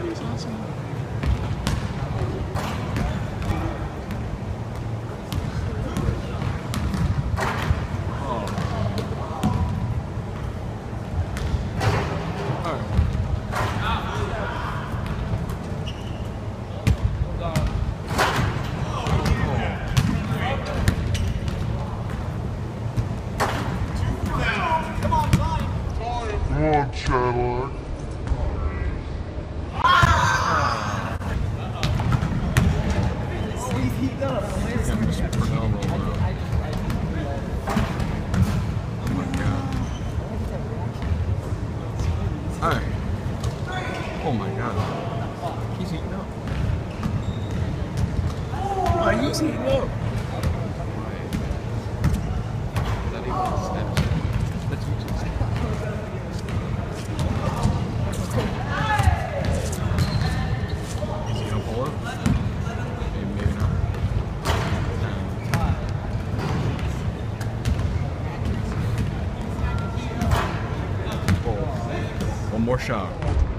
that is awesome. Come on, Cadillac. Oh he's eating up. Oh, he's eating up. One more shot.